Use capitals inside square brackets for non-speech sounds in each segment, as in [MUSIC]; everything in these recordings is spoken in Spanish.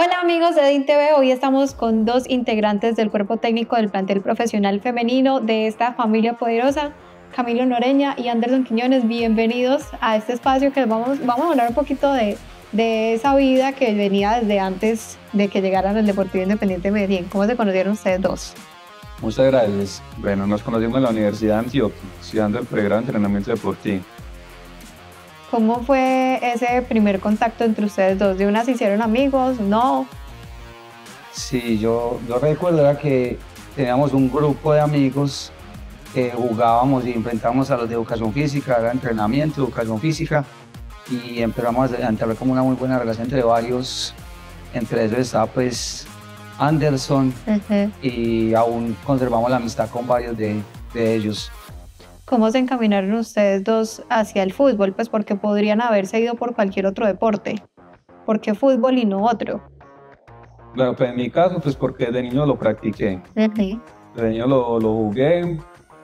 Hola amigos de DIN TV, hoy estamos con dos integrantes del cuerpo técnico del plantel profesional femenino de esta familia poderosa, Camilo Noreña y Anderson Quiñones. Bienvenidos a este espacio que vamos, vamos a hablar un poquito de, de esa vida que venía desde antes de que llegaran al Deportivo Independiente de Medellín. ¿Cómo se conocieron ustedes dos? Muchas gracias. Bueno, nos conocimos en la Universidad de Antioquia, estudiando el pregrado de entrenamiento deportivo. ¿Cómo fue ese primer contacto entre ustedes dos? ¿De una se hicieron amigos? ¿No? Sí, yo, yo recuerdo era que teníamos un grupo de amigos que jugábamos y enfrentábamos a los de educación física, era entrenamiento, educación física, y empezamos a entrar como una muy buena relación entre varios. Entre ellos estaba pues Anderson y aún conservamos la amistad con varios de, de ellos. ¿Cómo se encaminaron ustedes dos hacia el fútbol? Pues porque podrían haberse ido por cualquier otro deporte. ¿Por qué fútbol y no otro? Bueno, pues en mi caso, pues porque de niño lo practiqué. De niño lo, lo jugué.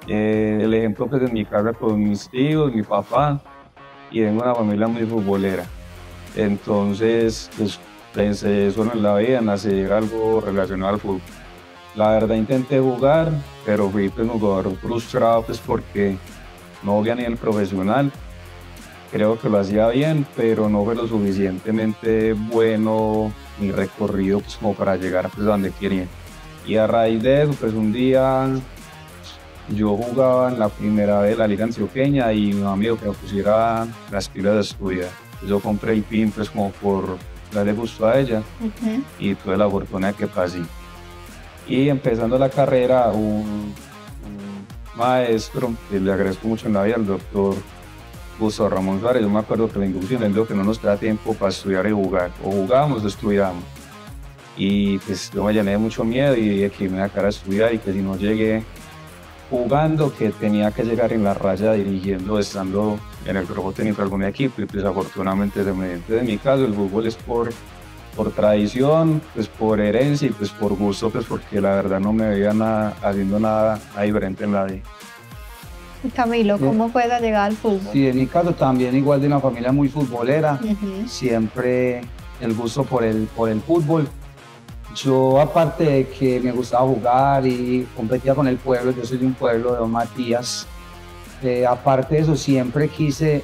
Eh, el ejemplo pues en mi casa con mis tíos, mi papá. Y tengo una familia muy futbolera. Entonces, pues pensé solo en la vida, en hacer algo relacionado al fútbol. La verdad intenté jugar, pero fui un jugador frustrado pues porque no voy a nivel profesional. Creo que lo hacía bien, pero no fue lo suficientemente bueno mi recorrido pues, como para llegar pues, a donde quería. Y a raíz de eso, pues un día yo jugaba en la primera vez la Liga Antioqueña y mi amigo que me pusiera las pilas de estudiar. Yo compré el PIN pues como por darle gusto a ella y tuve la fortuna de que pasé. Y empezando la carrera, un, maestro que le agradezco mucho en la vida, el doctor Gustavo Ramón Suárez, yo me acuerdo que la inducción él dijo que no nos queda tiempo para estudiar y jugar, o jugábamos o estudiábamos. Y pues yo me llené de mucho miedo y dije que me iba a quedar a estudiar y que si no llegué jugando, que tenía que llegar en la raya dirigiendo, estando en el grupo técnico algún equipo. Y pues afortunadamente de mi caso el fútbol es por por tradición, pues por herencia y pues por gusto, pues porque la verdad no me veía nada, haciendo nada, diferente en la vida. Camilo, ¿cómo fue la llegada al fútbol? Sí, en mi caso también igual de una familia muy futbolera, siempre el gusto por el, por el fútbol. Yo aparte de que me gustaba jugar y competía con el pueblo, yo soy de un pueblo de Don Matías, eh, aparte de eso siempre quise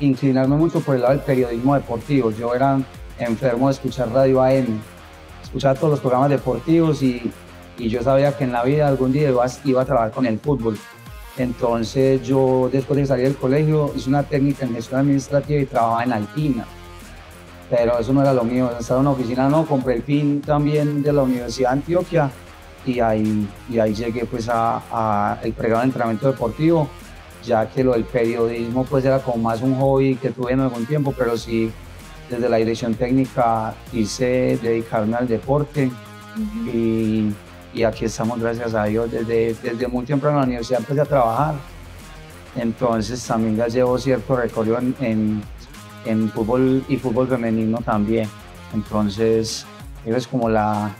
inclinarme mucho por el lado del periodismo deportivo. Yo era enfermo de escuchar Radio AM, escuchar todos los programas deportivos y, y yo sabía que en la vida algún día iba, iba, a trabajar con el fútbol. Entonces yo después de salir del colegio hice una técnica en gestión administrativa y trabajaba en Alpina. Pero eso no era lo mío, estaba en una oficina, no, compré el PIN también de la Universidad de Antioquia y ahí, y ahí llegué pues a, a el pregrado de entrenamiento deportivo, ya que lo del periodismo pues era como más un hobby que tuve en algún tiempo, pero sí desde la dirección técnica hice dedicarme al deporte y, y, aquí estamos gracias a Dios. Desde, desde muy temprano en la universidad empecé a trabajar, entonces también ya llevo cierto recorrido en, en, fútbol y fútbol femenino también. Entonces, es como la,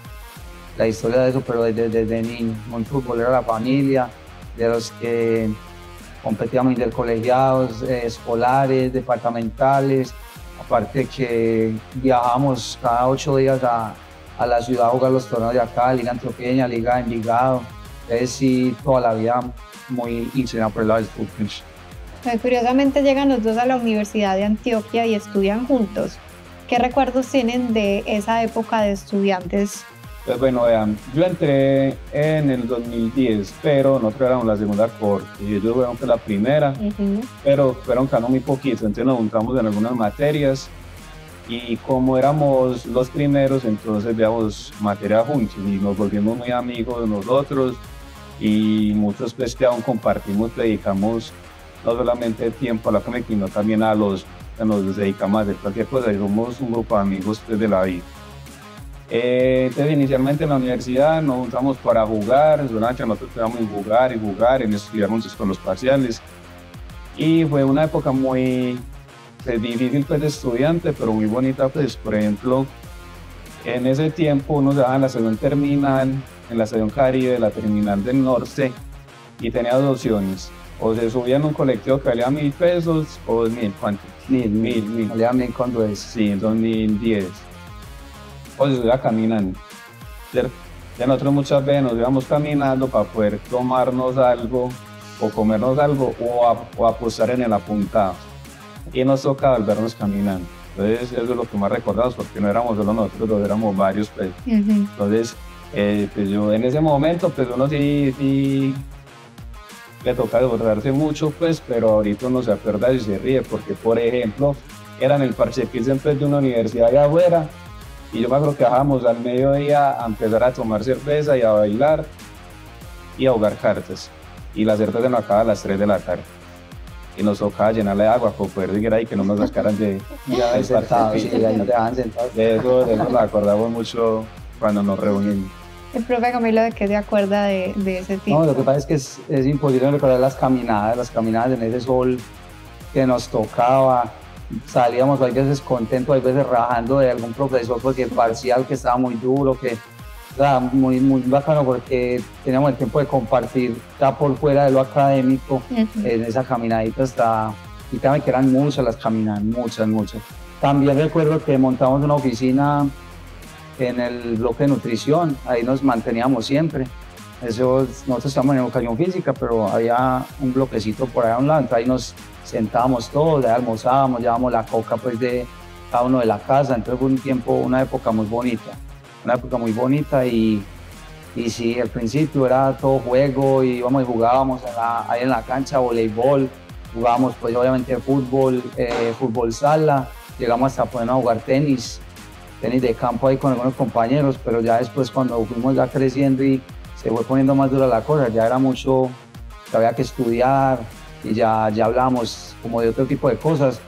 la historia de eso, pero desde, desde niño, muy futbolero la familia, de los que competíamos intercolegiados, eh, escolares, departamentales, Aparte que viajamos cada ocho días a, a, la ciudad a jugar los torneos de acá, Liga Antioqueña, Liga Envigado. Entonces sí, toda la vida muy inclinado por el lado del fútbol. Curiosamente llegan los dos a la Universidad de Antioquia y estudian juntos. ¿Qué recuerdos tienen de esa época de estudiantes pues bueno, vean, yo entré en el 2010, pero nosotros éramos la segunda corte. Y ellos fueron la primera, pero fueron cano muy poquito, entonces nos juntamos en algunas materias. Y como éramos los primeros, entonces veamos materia juntos. Y nos volvimos muy amigos de nosotros. Y muchos pues que aún compartimos, dedicamos no solamente tiempo a la comedia, sino también a los que nos dedicamos a hacer cualquier cosa. Y somos un grupo de amigos desde la vida. Eh, entonces, inicialmente en la universidad nos juntamos para jugar, durante nosotros íbamos a jugar y jugar, en estudiar con los parciales. Y fue una época muy pues, difícil pues, de estudiante, pero muy bonita. Pues, por ejemplo, en ese tiempo uno se daba en la segunda terminal, en la estación Caribe, la terminal del norte, y tenía dos opciones. O se subía en un colectivo que valía mil pesos o dos mil, ¿cuánto? Mil, mil, mil. Valía mil cuando es. Sí, en 2010 pues iba caminando. Ya nosotros muchas veces nos íbamos caminando para poder tomarnos algo o comernos algo o, apostar en el apuntado. Y nos tocaba volvernos caminando. Entonces eso es lo que más recordamos porque no éramos solo nosotros, éramos varios. Pues. Entonces, eh, pues yo en ese momento, pues uno sí, sí le toca desbordarse mucho, pues, pero ahorita uno se acuerda y se ríe porque, por ejemplo, era en el parche siempre de una universidad allá afuera y yo me acuerdo que bajábamos al mediodía a empezar a tomar cerveza y a bailar y a jugar cartas. Y la cerveza nos acaba a las 3 de la tarde. Y nos tocaba llenarle de agua para poder seguir ahí, que no nos sacaran de, [LAUGHS] ya de sentados, sí, ya De eso, de eso nos acordamos mucho cuando nos reunimos. El profe Camilo, ¿de qué se acuerda de, de ese tipo? No, lo que pasa es que es, es imposible recordar las caminadas, las caminadas en ese sol que nos tocaba, salíamos a veces contentos, a veces rajando de algún profesor porque el parcial que estaba muy duro, que era muy, muy bacano porque teníamos el tiempo de compartir ya por fuera de lo académico en esa caminadita hasta, y también que eran muchas las caminadas, muchas, muchas. También recuerdo que montamos una oficina en el bloque de nutrición, ahí nos manteníamos siempre. Eso, nosotros estamos en educación física, pero había un bloquecito por ahí a un lado, entonces ahí nos sentábamos todos, almorzábamos, llevábamos la coca pues de cada uno de la casa, entonces fue un tiempo, una época muy bonita, una época muy bonita y, y sí, al principio era todo juego y íbamos y jugábamos ahí en la cancha voleibol, jugábamos pues obviamente fútbol, eh, fútbol sala, llegamos hasta ponernos a jugar tenis, tenis de campo ahí con algunos compañeros, pero ya después cuando fuimos ya creciendo y se fue poniendo más dura la cosa, ya era mucho, había que estudiar, y ya, ya hablamos como de otro tipo de cosas,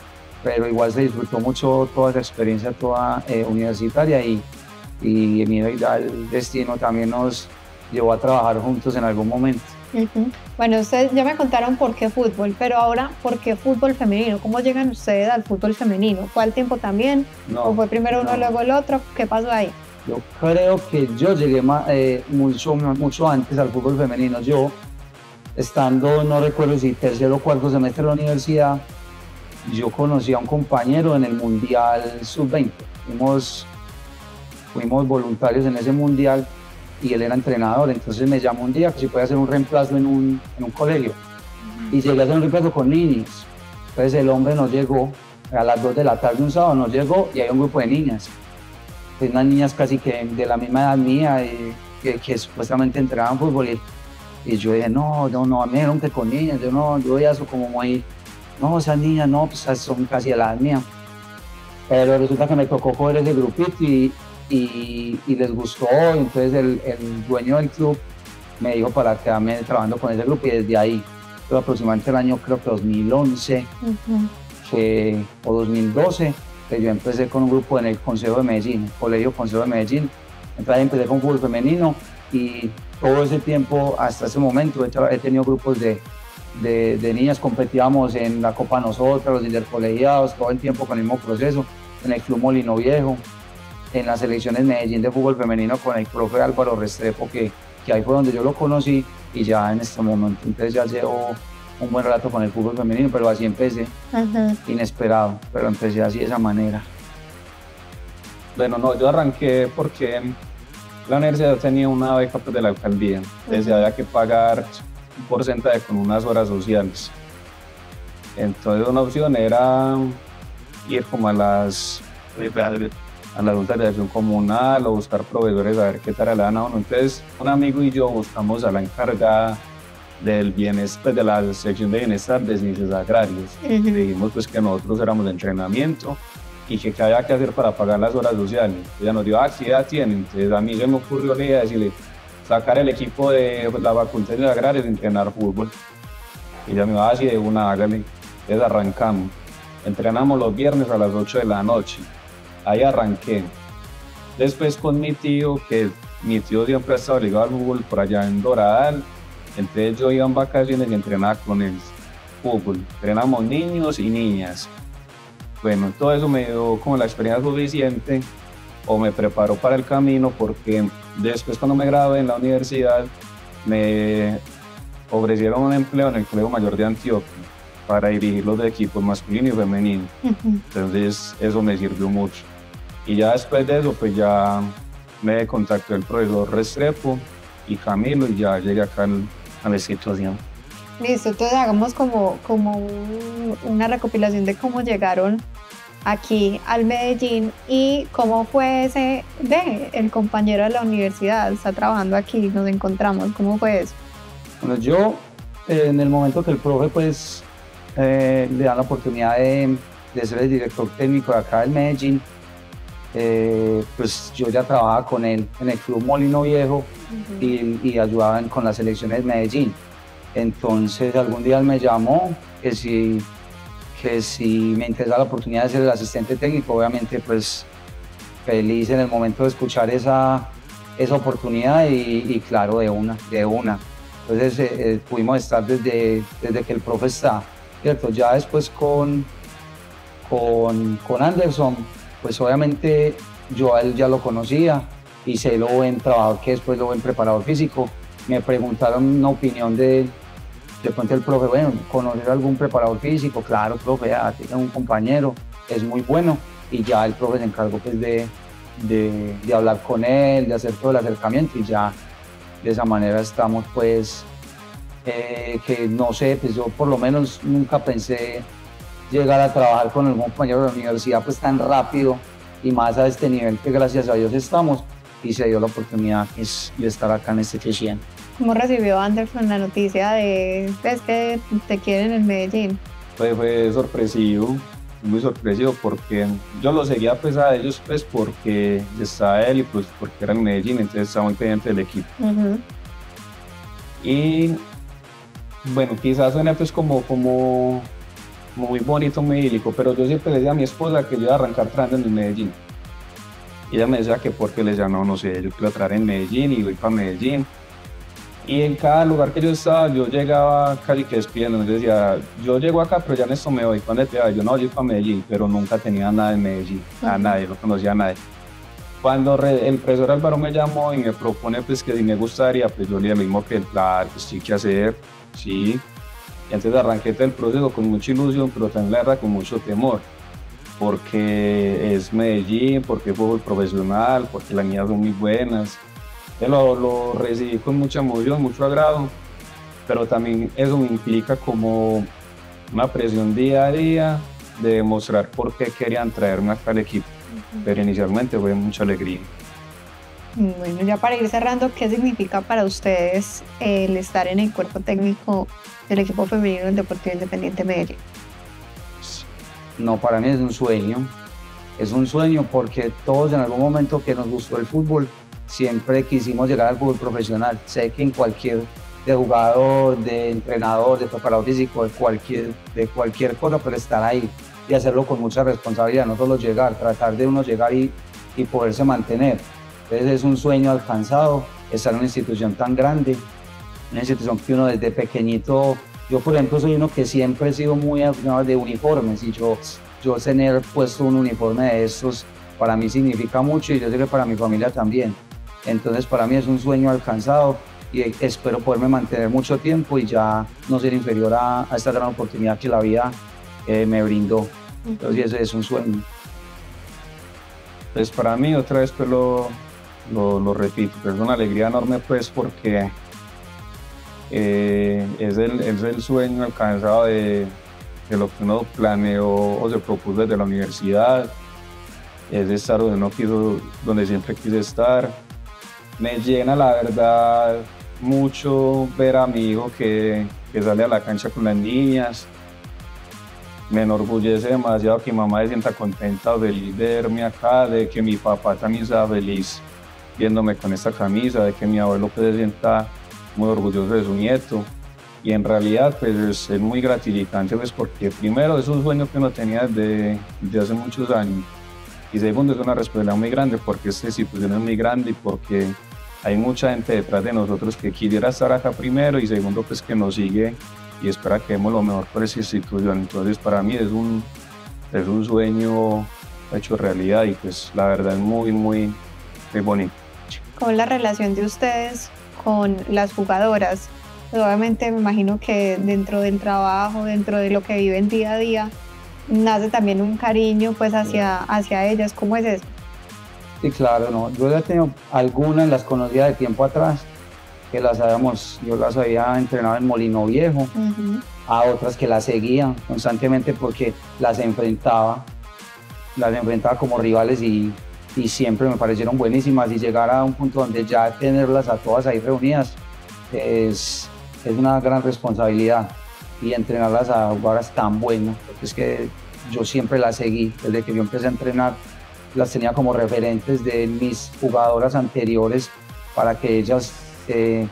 pero igual se disfrutó mucho toda esa experiencia toda eh, universitaria y, y el destino también nos llevó a trabajar juntos en algún momento. Bueno, ustedes ya me contaron por qué fútbol, pero ahora, ¿por qué fútbol femenino? ¿Cómo llegan ustedes al fútbol femenino? ¿Fue al tiempo también? ¿O fue primero uno, luego el otro? ¿Qué pasó ahí? Yo creo que yo llegué eh, mucho, mucho antes al fútbol femenino. Yo estando, no recuerdo si tercero o cuarto semestre de la universidad, yo conocí a un compañero en el Mundial Sub-20. Fuimos, voluntarios en ese Mundial y él era entrenador, entonces me llamó un día que si puede hacer un reemplazo en un, colegio. Y llegué a hacer un reemplazo con niños. Entonces el hombre nos llegó, a las 2 de la tarde un sábado nos llegó y hay un grupo de niñas. Pues unas niñas casi que de la misma edad mía, y que, que supuestamente entrenaban fútbol. Y y yo dije, no, no, no, a mí me que con niñas, yo no, yo veía eso como muy, no, esas niñas no, pues son casi las mías. Pero resulta que me tocó coger ese grupito y, y, les gustó, entonces el, el, dueño del club me dijo para quedarme trabajando con ese grupo y desde ahí, aproximadamente el año creo que 2011 que, o 2012, que yo empecé con un grupo en el Consejo de Medellín, el Colegio Consejo de Medellín, entonces empecé con fútbol femenino y todo ese tiempo, hasta ese momento, he, tenido grupos de, de, niñas, competíamos en la Copa Nosotras, los intercolegiados, todo el tiempo con el mismo proceso, en el Club Molino Viejo, en las selecciones Medellín de fútbol femenino con el profe Álvaro Restrepo, que, que ahí fue donde yo lo conocí y ya en este momento, entonces ya llevo un buen rato con el fútbol femenino, pero así empecé, inesperado, pero empecé así de esa manera. Bueno, no, yo arranqué porque la universidad tenía una beca pues, de la alcaldía, entonces había que pagar un porcentaje con unas horas sociales. Entonces una opción era ir como a las a la junta de acción comunal o buscar proveedores a ver qué tal le dan a uno. Entonces un amigo y yo buscamos a la encargada del bienestar, de la sección de bienestar de ciencias agrarias. Dijimos pues que nosotros éramos de entrenamiento y que qué había que hacer para pagar las horas sociales. Ella nos dio, ah, sí, ya tienen. Entonces a mí se me ocurrió la idea de decirle, sacar el equipo de la facultad de agrarias y entrenar fútbol. Y ella me dijo, ah, de una, hágale. Entonces arrancamos. Entrenamos los viernes a las 8 de la noche. Ahí arranqué. Después con mi tío, que mi tío siempre ha estado ligado al fútbol por allá en Doradal. Entonces yo iba en vacaciones y entrenaba con él fútbol. Entrenamos niños y niñas. Bueno, todo eso me dio como la experiencia suficiente o me preparó para el camino porque después cuando me gradué en la universidad me ofrecieron un empleo en el Colegio Mayor de Antioquia para dirigir los equipos masculino y femenino. Entonces eso me sirvió mucho. Y ya después de eso, pues ya me contactó el profesor Restrepo y Camilo y ya llegué acá a la situación. Listo, entonces hagamos como, como una recopilación de cómo llegaron aquí al Medellín y cómo fue ese de el compañero de la universidad, está trabajando aquí, nos encontramos, ¿cómo fue eso? Bueno, yo eh, en el momento que el profe pues eh, le da la oportunidad de, de, ser el director técnico de acá del Medellín, eh, pues yo ya trabajaba con él en el Club Molino Viejo y, y ayudaban con las selecciones de Medellín. Entonces algún día él me llamó que si que si me interesa la oportunidad de ser el asistente técnico, obviamente pues feliz en el momento de escuchar esa, esa oportunidad y, claro, de una, de una. Entonces eh, eh, pudimos estar desde, desde que el profe está, ¿cierto? Ya después con, con, con Anderson, pues obviamente yo a él ya lo conocía y sé lo buen trabajador que después lo buen preparador físico. Me preguntaron una opinión de de pronto el profe, bueno, conocer algún preparador físico, claro, profe, ya tiene un compañero, es muy bueno, y ya el profe se encargó pues de, de, de, hablar con él, de hacer todo el acercamiento, y ya de esa manera estamos pues, eh, que no sé, pues yo por lo menos nunca pensé llegar a trabajar con algún compañero de la universidad pues tan rápido y más a este nivel que gracias a Dios estamos y se dio la oportunidad pues, de estar acá en este 300. ¿Cómo recibió Anderson la noticia de que te quieren en Medellín? Fue, fue sorpresivo, muy sorpresivo porque yo lo seguía pues a ellos pues porque estaba él y pues porque era en Medellín, entonces estaba muy pendiente del equipo. Y bueno, quizás suene pues como, como, muy bonito, muy idílico, pero yo siempre le decía a mi esposa que yo iba a arrancar trabajando en Medellín. Y ella me decía que porque le decía, no, no sé, yo quiero traer en Medellín y voy para Medellín y en cada lugar que yo estaba, yo llegaba casi que despidiendo. Yo decía, yo llego acá, pero ya en esto me voy. ¿Cuándo te vas? Yo no, yo para Medellín, pero nunca tenía nada en Medellín. A nadie, no conocía a nadie. Cuando el profesor Álvaro me llamó y me propone pues, que si me gustaría, pues yo le dije lo mismo que, claro, pues sí que hacer, sí. Y antes arranqué todo el proceso con mucha ilusión, pero también la verdad con mucho temor. Porque es Medellín, porque es fútbol profesional, porque las niñas son muy buenas lo, lo recibí con mucha emoción, mucho agrado, pero también eso me implica como una presión día a día de demostrar por qué querían traerme acá al equipo. Pero inicialmente fue mucha alegría. Bueno, ya para ir cerrando, ¿qué significa para ustedes el estar en el cuerpo técnico del equipo femenino del Deportivo Independiente Medellín? No, para mí es un sueño. Es un sueño porque todos en algún momento que nos gustó el fútbol, siempre quisimos llegar al fútbol profesional. Sé que en cualquier de jugador, de entrenador, de preparador físico, de cualquier, de cualquier cosa, pero estar ahí y hacerlo con mucha responsabilidad, no solo llegar, tratar de uno llegar y, y poderse mantener. Entonces es un sueño alcanzado estar en una institución tan grande, una institución que uno desde pequeñito, yo por ejemplo soy uno que siempre he sido muy de uniformes y yo, yo tener puesto un uniforme de estos para mí significa mucho y yo sé que para mi familia también. Entonces para mí es un sueño alcanzado y espero poderme mantener mucho tiempo y ya no ser inferior a, esta gran oportunidad que la vida eh, me brindó. Entonces ese es un sueño. Pues para mí otra vez pues lo, lo, repito, es una alegría enorme pues porque eh, es, el, es el sueño alcanzado de, de lo que uno planeó o se propuso desde la universidad, es estar donde no quiso, donde siempre quise estar me llena la verdad mucho ver a mi hijo que, que sale a la cancha con las niñas. Me enorgullece demasiado que mi mamá se sienta contenta, de verme acá, de que mi papá también sea feliz viéndome con esta camisa, de que mi abuelo pues, se sienta muy orgulloso de su nieto. Y en realidad pues es, muy gratificante pues porque primero es un sueño que uno tenía desde, desde hace muchos años y segundo, es una responsabilidad muy grande porque esta institución es muy grande y porque hay mucha gente detrás de nosotros que quisiera estar acá primero y segundo, pues que nos sigue y espera que demos lo mejor por esa institución. Entonces, para mí es un, es un sueño hecho realidad y pues la verdad es muy, muy, muy bonito. ¿Cómo es la relación de ustedes con las jugadoras? Obviamente me imagino que dentro del trabajo, dentro de lo que viven día a día, nace también un cariño pues hacia, hacia ellas. ¿Cómo es eso? Sí, claro, no. Yo ya tenido algunas, las conocía de tiempo atrás, que las habíamos, yo las había entrenado en Molino Viejo, a otras que las seguían constantemente porque las enfrentaba, las enfrentaba como rivales y, y siempre me parecieron buenísimas y llegar a un punto donde ya tenerlas a todas ahí reunidas es, es una gran responsabilidad y entrenarlas a jugadoras tan buenas, es que yo siempre las seguí, desde que yo empecé a entrenar las tenía como referentes de mis jugadoras anteriores para que ellas eh,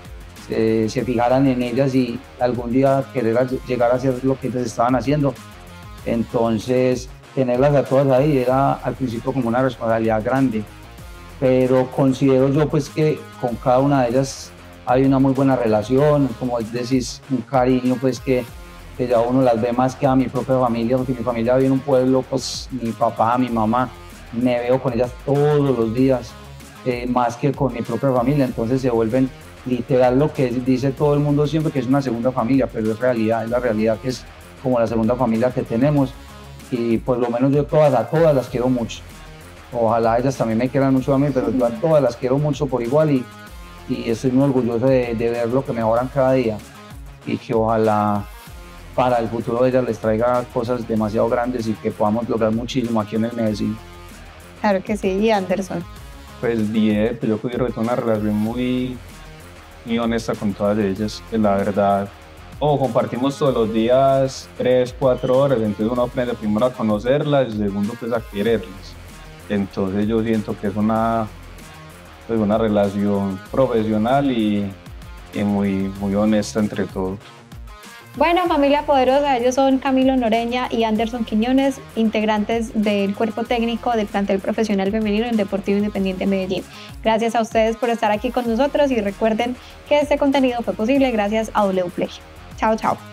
se fijaran en ellas y algún día querer llegar a hacer lo que ellas estaban haciendo. Entonces, tenerlas a todas ahí era al principio como una responsabilidad grande, pero considero yo pues que con cada una de ellas hay una muy buena relación, como decís, un cariño pues que, que ya uno las ve más que a mi propia familia, porque mi familia vive en un pueblo, pues mi papá, mi mamá, me veo con ellas todos los días, eh, más que con mi propia familia, entonces se vuelven literal lo que dice todo el mundo siempre, que es una segunda familia, pero es realidad, es la realidad que es como la segunda familia que tenemos. Y por lo menos yo todas, a todas las quiero mucho. Ojalá ellas también me quieran mucho a mí, pero yo a todas las quiero mucho por igual y, y estoy muy orgulloso de, de ver lo que mejoran cada día. Y que ojalá para el futuro de ellas les traiga cosas demasiado grandes y que podamos lograr muchísimo aquí en el Medellín. Claro que sí, y Anderson. Pues bien, pues yo que tengo una relación muy, muy honesta con todas ellas, que la verdad, o compartimos todos los días tres, cuatro horas, entonces uno aprende primero a conocerlas y segundo pues a quererlas. Entonces yo siento que es una, pues una relación profesional y, y muy, muy honesta entre todos. Bueno, familia poderosa, ellos son Camilo Noreña y Anderson Quiñones, integrantes del cuerpo técnico del plantel profesional femenino del Deportivo Independiente Medellín. Gracias a ustedes por estar aquí con nosotros y recuerden que este contenido fue posible gracias a W Play. Chao, chao.